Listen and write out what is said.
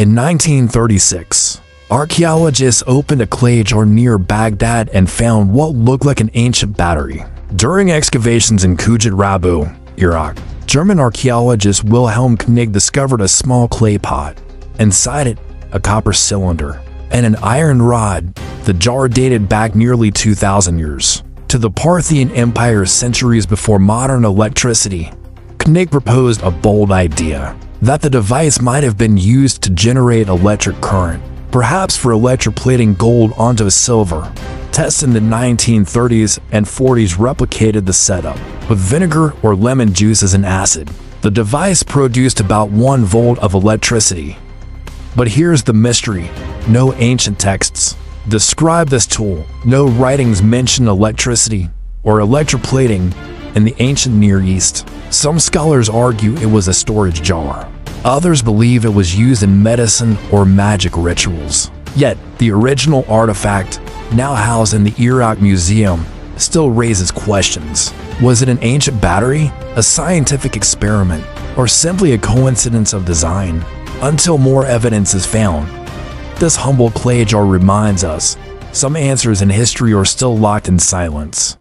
In 1936, archaeologists opened a clay jar near Baghdad and found what looked like an ancient battery. During excavations in Khujut Rabu, Iraq, German archaeologist Wilhelm König discovered a small clay pot. Inside it, a copper cylinder and an iron rod. The jar dated back nearly 2,000 years to the Parthian Empire centuries before modern electricity. Knig proposed a bold idea that the device might have been used to generate electric current, perhaps for electroplating gold onto silver. Tests in the 1930s and 40s replicated the setup, with vinegar or lemon juice as an acid. The device produced about 1 volt of electricity. But here's the mystery. No ancient texts describe this tool. No writings mention electricity or electroplating in the ancient Near East. Some scholars argue it was a storage jar. Others believe it was used in medicine or magic rituals. Yet, the original artifact now housed in the Iraq Museum, still raises questions. Was it an ancient battery, a scientific experiment, or simply a coincidence of design? Until more evidence is found, this humble clay jar reminds us some answers in history are still locked in silence.